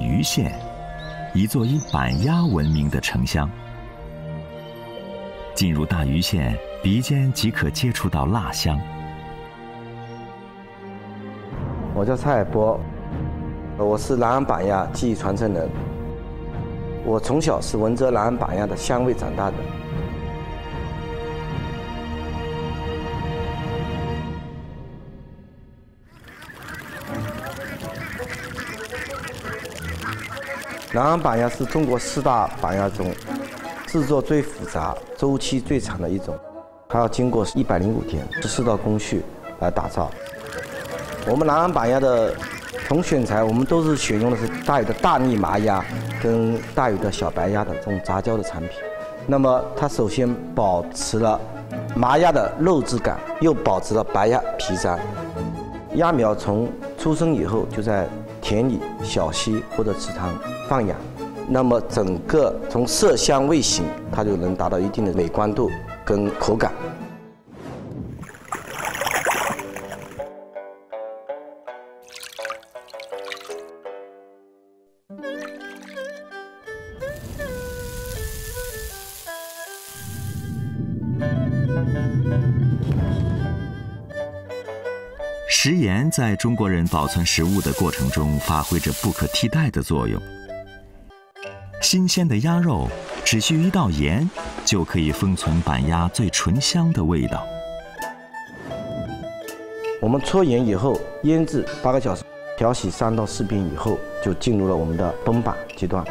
余县，一座以板鸭闻名的城乡。进入大余县，鼻尖即可接触到辣香。我叫蔡海波，我是南安板鸭技艺传承人。我从小是闻着南安板鸭的香味长大的。南安板鸭是中国四大板鸭中制作最复杂、周期最长的一种，它要经过一百零五天十四道工序来打造。我们南安板鸭的从选材，我们都是选用的是大禹的大力麻鸭跟大禹的小白鸭的这种杂交的产品。那么它首先保持了麻鸭的肉质感，又保持了白鸭皮膻。鸭苗从出生以后就在田里、小溪或者池塘放养，那么整个从色香味形，它就能达到一定的美观度跟口感。食盐在中国人保存食物的过程中发挥着不可替代的作用。新鲜的鸭肉只需一道盐，就可以封存板鸭最醇香的味道。我们搓盐以后，腌制八个小时，调洗三到四遍以后，就进入了我们的崩板阶段。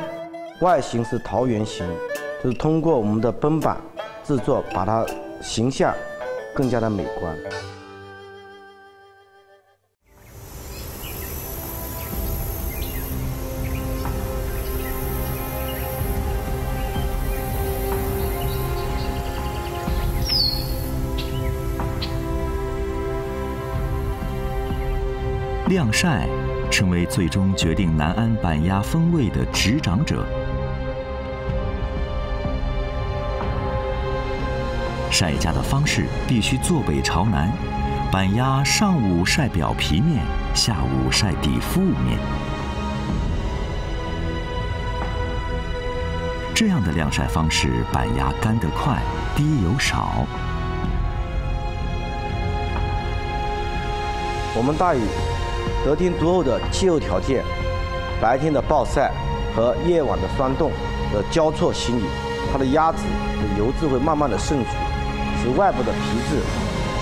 外形是桃圆形，就是通过我们的崩板制作，把它形象更加的美观。晾晒成为最终决定南安板鸭风味的执掌者。晒家的方式必须坐北朝南，板鸭上午晒表皮面，下午晒底腹面。这样的晾晒方式，板鸭干得快，滴油少。我们大禹得天独厚的气候条件，白天的暴晒和夜晚的霜冻的交错洗礼，它的鸭子的油脂会慢慢的渗出，使外部的皮质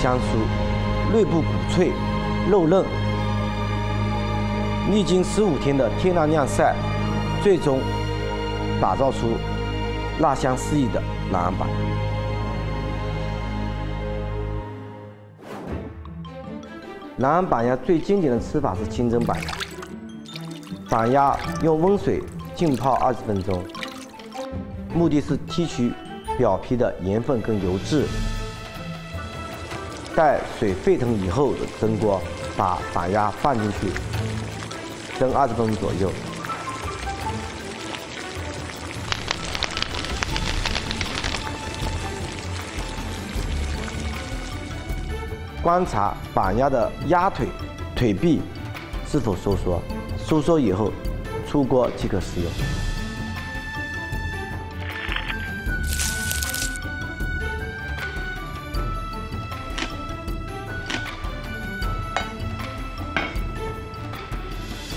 香酥，内部骨脆肉嫩。历经十五天的天然晾晒，最终打造出辣香四溢的南安板。南安板鸭最经典的吃法是清蒸板鸭。板鸭用温水浸泡二十分钟，目的是提取表皮的盐分跟油脂。待水沸腾以后的蒸锅，把板鸭放进去，蒸二十分钟左右。观察板鸭的鸭腿、腿臂是否收缩，收缩以后出锅即可食用。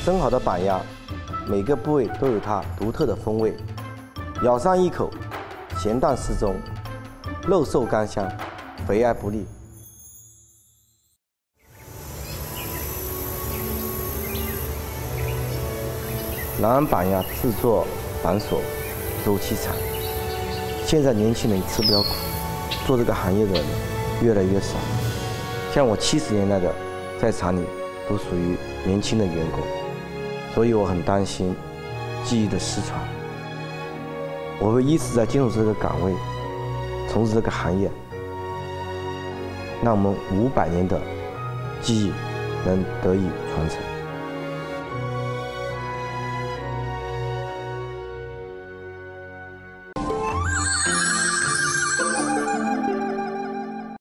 蒸好的板鸭，每个部位都有它独特的风味，咬上一口，咸淡适中，肉瘦干香，肥而不腻。南安板呀制作繁琐，周期长。现在年轻人吃不了苦，做这个行业的人越来越少。像我七十年代的，在厂里都属于年轻的员工，所以我很担心技艺的失传。我会一直在坚守这个岗位，从事这个行业，让我们五百年的技艺能得以传承。